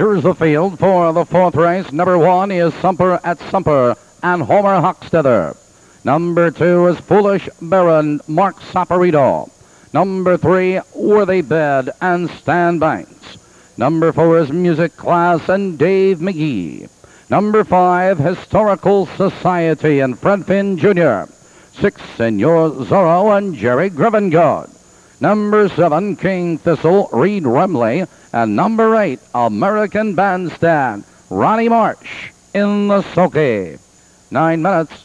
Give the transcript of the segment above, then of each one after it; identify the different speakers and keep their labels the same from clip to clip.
Speaker 1: Here's the field for the fourth race. Number one is Semper Et Semper and Homer Hochstetler. Number two is Foolish Baron, Mark Saporito. Number three, Worthy Bed and Stan Banks. Number four is Music Class and Dave McGee. Number five, Historical Society and Fred Finn Jr. Six, Senor Zorro and Jerry Grevengard. Number seven, King Thistle, Reed Remley. And number eight, American Bandstand, Ronnie Marsh in the sulky. Nine minutes.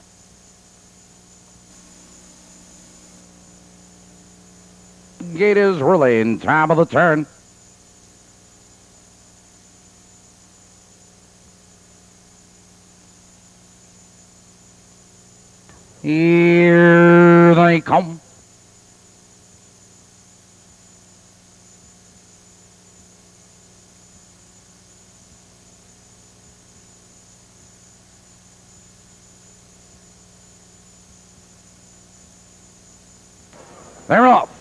Speaker 1: Gate is rolling. Top of the turn. Here they come. They're off.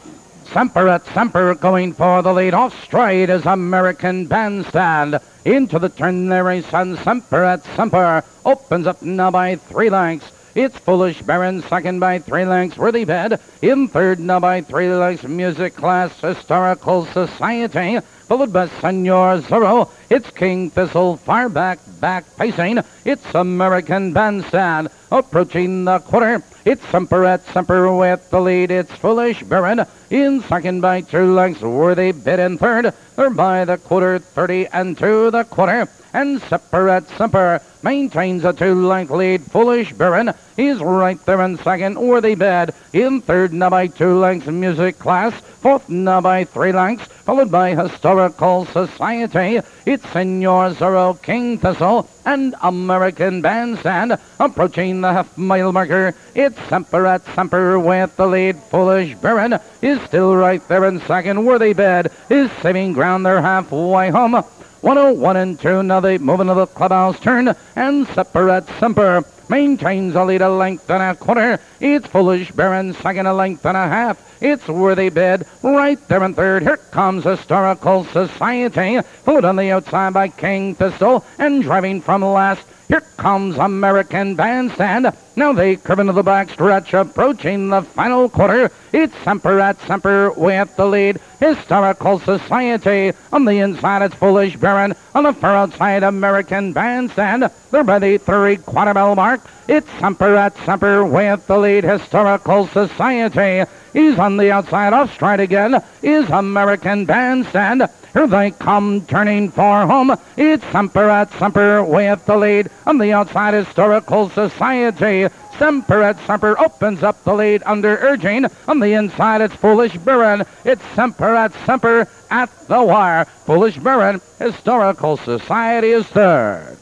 Speaker 1: Semper Et Semper going for the lead. Off stride is American Bandstand. Into the turn there is and Semper Et Semper opens up now by three lengths. It's Foolish Baron, second by three lengths. Worthy Bed in third now by three lengths. Music Class Historical Society followed by Senor Zorro. It's King Thistle far back, back pacing. It's American Bandstand approaching the quarter. It's Semper Et Semper with the lead. It's Foolish Baron in second by two lengths. Worthy Bed in third. They're by the quarter, 30 and to the quarter. And Semper Et Semper maintains a two-length lead. Foolish Baron is right there in second. Worthy Bed in third now by two lengths. Music Class fourth now by three lengths. Followed by Historical Society. It's Senor Zorro, King Thistle, and American Bandstand approaching the half-mile marker. It's Semper Et Semper with the lead. Foolish Baron is still right there in second. Worthy Bed is saving ground. They're halfway home. 101 and 2. Now they move into the clubhouse turn. And Semper Et Semper maintains a lead a length and a quarter. It's Foolish Baron second a length and a half. It's Worthy Bed right there in third. Here comes Historical Society. Followed on the outside by King Thistle. And driving from last. Here comes American Bandstand. Now they curve into the back stretch, approaching the final quarter. It's Semper Et Semper with the lead. Historical Society. On the inside, it's Foolish Baron. On the far outside, American Bandstand. They're by the three-quarter bell mark. It's Semper Et Semper with the lead. Historical Society. He's on the outside, off stride again. Is American Bandstand. Here they come, turning for home. It's Semper Et Semper with the lead. On the outside, Historical Society. Semper Et Semper opens up the lead under urging. On the inside, it's Foolish Baron. It's Semper Et Semper at the wire. Foolish Baron, Historical Society is third.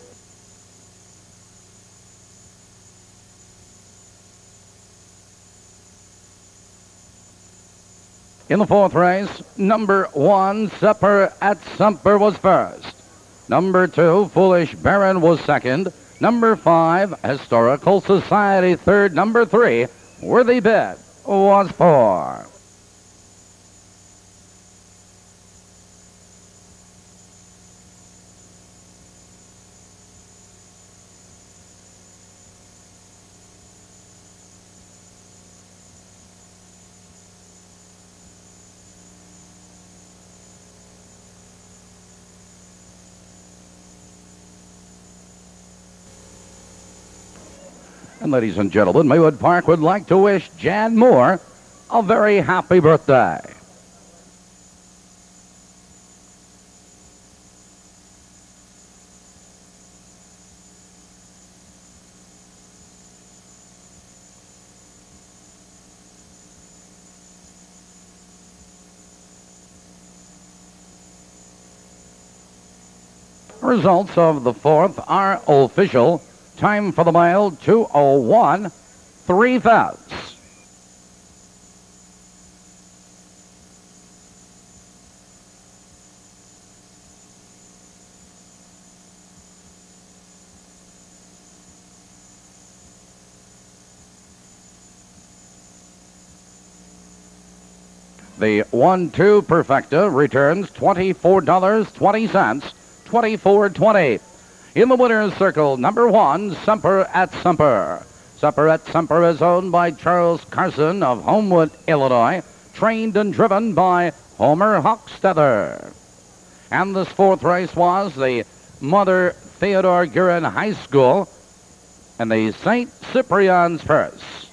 Speaker 1: In the fourth race, number one, Semper Et Semper was first. Number two, Foolish Baron was second. Number five, Historical Society third. Number three, Worthy Bet was four. And ladies and gentlemen, Maywood Park would like to wish Jan Moore a very happy birthday. Results of the fourth are official. Time for the mile 201, three fouls. The 1-2 Perfecta returns $24.20. 24-20. In the winner's circle, number one, Semper Et Semper. Semper Et Semper is owned by Charles Carson of Homewood, Illinois, trained and driven by Homer Hochstetler. And this fourth race was the Mother Theodore Guerin High School and the St. Cyprian's Purse.